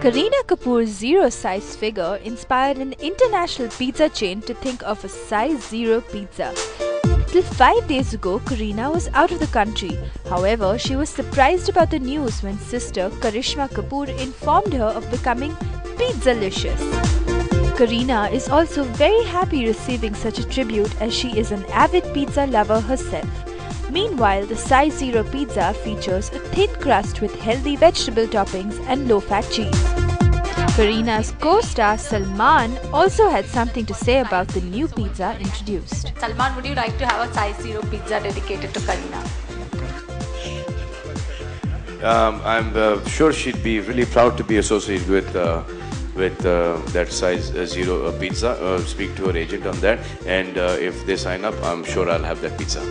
Kareena Kapoor's zero size figure inspired an international pizza chain to think of a size zero pizza. Till five days ago, Kareena was out of the country. However, she was surprised about the news when sister Karishma Kapoor informed her of becoming pizzalicious. Kareena is also very happy receiving such a tribute as she is an avid pizza lover herself. Meanwhile, the size zero pizza features a thin crust with healthy vegetable toppings and low-fat cheese. Kareena's co-star Salman also had something to say about the new pizza introduced. Salman, would you like to have a size zero pizza dedicated to Kareena? Um, I'm uh, sure she'd be really proud to be associated with uh, with uh, that size uh, zero uh, pizza. Uh, speak to her agent on that, and uh, if they sign up, I'm sure I'll have that pizza.